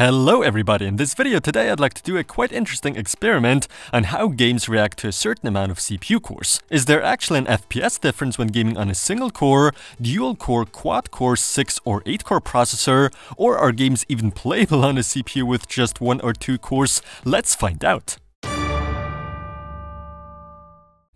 Hello everybody, in this video today I'd like to do a quite interesting experiment on how games react to a certain amount of CPU cores. Is there actually an FPS difference when gaming on a single core, dual core, quad core, 6 or 8 core processor, or are games even playable on a CPU with just 1 or 2 cores? Let's find out.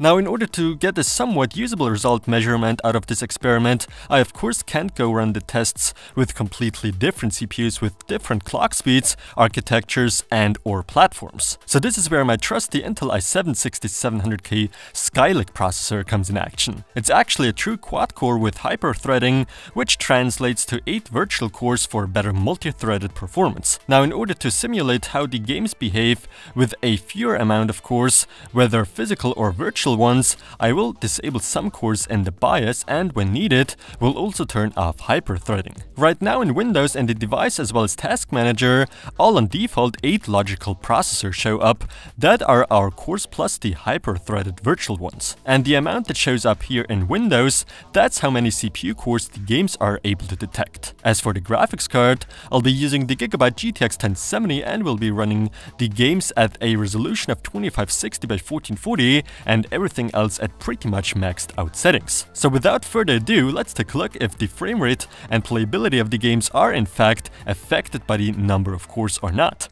Now in order to get a somewhat usable result measurement out of this experiment, I of course can't go run the tests with completely different CPUs with different clock speeds, architectures and or platforms. So this is where my trusty Intel i7-6700K Skylake processor comes in action. It's actually a true quad-core with hyper-threading, which translates to 8 virtual cores for better multi-threaded performance. Now in order to simulate how the games behave with a fewer amount of cores, whether physical or virtual ones, I will disable some cores in the BIOS and when needed, will also turn off hyperthreading. Right now in Windows and the device as well as Task Manager, all on default 8 logical processors show up that are our cores plus the hyperthreaded virtual ones. And the amount that shows up here in Windows, that's how many CPU cores the games are able to detect. As for the graphics card, I'll be using the Gigabyte GTX 1070 and will be running the games at a resolution of 2560 by 1440 and everything else at pretty much maxed out settings. So without further ado, let's take a look if the frame rate and playability of the games are in fact affected by the number of cores or not.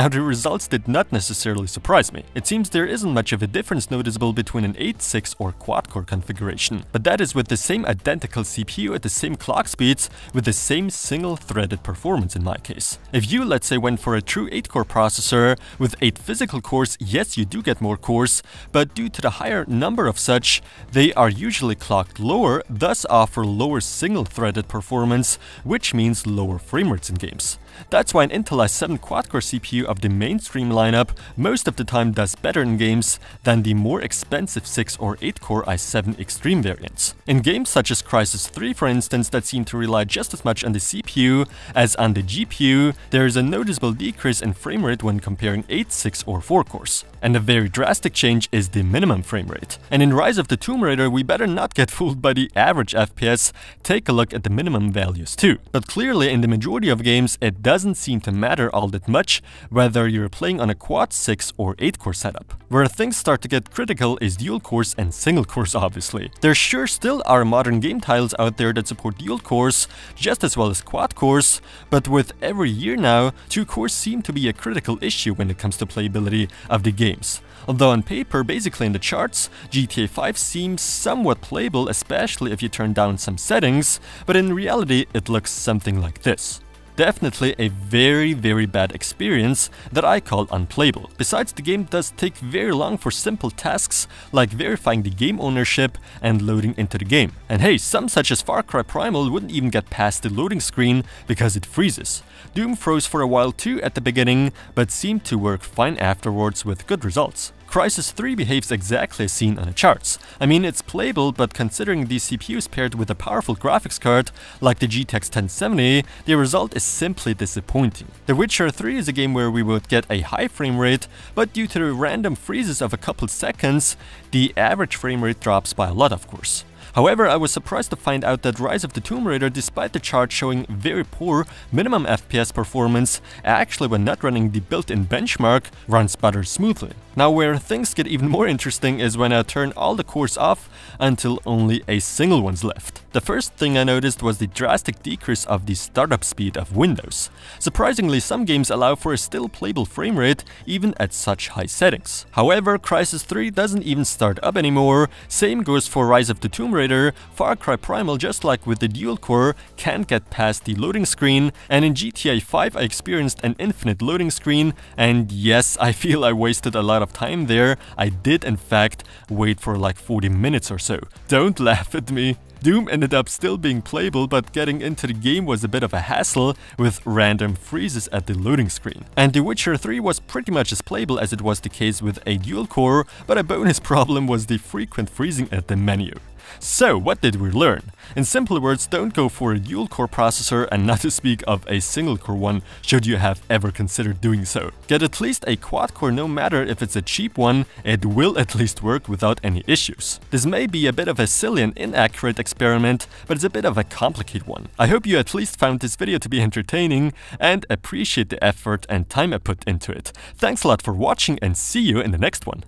Now the results did not necessarily surprise me. It seems there isn't much of a difference noticeable between an 8, 6 or quad-core configuration, but that is with the same identical CPU at the same clock speeds with the same single-threaded performance in my case. If you let's say went for a true 8-core processor with 8 physical cores, yes you do get more cores, but due to the higher number of such, they are usually clocked lower, thus offer lower single-threaded performance, which means lower frame rates in games. That's why an Intel i7 quad-core CPU of the mainstream lineup most of the time does better in games than the more expensive 6 or 8-core i7 Extreme variants. In games such as Crysis 3 for instance that seem to rely just as much on the CPU as on the GPU, there is a noticeable decrease in frame rate when comparing 8, 6 or 4 cores. And a very drastic change is the minimum frame rate. And in Rise of the Tomb Raider we better not get fooled by the average FPS, take a look at the minimum values too. But clearly in the majority of games it doesn't seem to matter all that much whether you're playing on a quad 6 or 8 core setup. Where things start to get critical is dual cores and single cores obviously. There sure still are modern game titles out there that support dual cores just as well as quad cores, but with every year now, two cores seem to be a critical issue when it comes to playability of the games. Although on paper, basically in the charts, GTA 5 seems somewhat playable especially if you turn down some settings, but in reality it looks something like this definitely a very very bad experience that I call unplayable. Besides the game does take very long for simple tasks like verifying the game ownership and loading into the game. And hey, some such as Far Cry Primal wouldn't even get past the loading screen because it freezes. Doom froze for a while too at the beginning, but seemed to work fine afterwards with good results. Crysis 3 behaves exactly as seen on the charts. I mean, it's playable, but considering the CPU is paired with a powerful graphics card like the GTX 1070, the result is simply disappointing. The Witcher 3 is a game where we would get a high frame rate, but due to the random freezes of a couple seconds, the average frame rate drops by a lot of course. However, I was surprised to find out that Rise of the Tomb Raider, despite the chart showing very poor minimum FPS performance, actually when not running the built-in benchmark, runs better smoothly. Now where things get even more interesting is when I turn all the cores off until only a single one's left. The first thing I noticed was the drastic decrease of the startup speed of Windows. Surprisingly, some games allow for a still playable frame rate even at such high settings. However, Crysis 3 doesn't even start up anymore, same goes for Rise of the Tomb Raider, Far Cry Primal just like with the dual core can't get past the loading screen, and in GTA 5 I experienced an infinite loading screen, and yes, I feel I wasted a lot of time there, I did in fact wait for like 40 minutes or so. Don't laugh at me. Doom ended up still being playable, but getting into the game was a bit of a hassle with random freezes at the loading screen. And The Witcher 3 was pretty much as playable as it was the case with a dual core, but a bonus problem was the frequent freezing at the menu. So, what did we learn? In simple words, don't go for a dual core processor and not to speak of a single core one should you have ever considered doing so. Get at least a quad core no matter if it's a cheap one, it will at least work without any issues. This may be a bit of a silly and inaccurate experiment, but it's a bit of a complicated one. I hope you at least found this video to be entertaining and appreciate the effort and time I put into it. Thanks a lot for watching and see you in the next one.